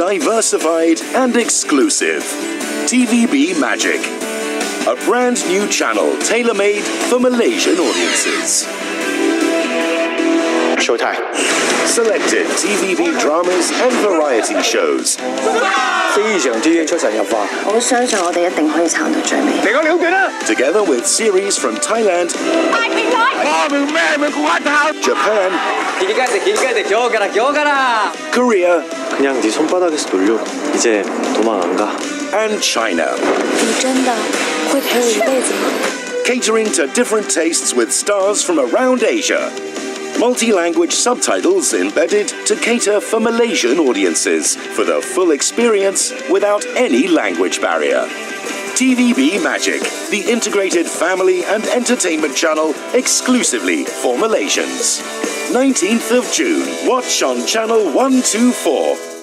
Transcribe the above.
diversified, and exclusive. TVB Magic, a brand new channel tailor made for Malaysian audiences. Showtime. Selected TVB dramas and variety shows. Together with series from Thailand, Japan, Korea. 그냥 네 손바닥에서 놀려. 이제 도망 안 가. and China. 你真的会陪我一辈子吗？ Catering to different tastes with stars from around Asia. Multi language subtitles embedded to cater for Malaysian audiences for the full experience without any language barrier. TVB Magic, the integrated family and entertainment channel exclusively for Malaysians. 19th of June, watch on channel 124.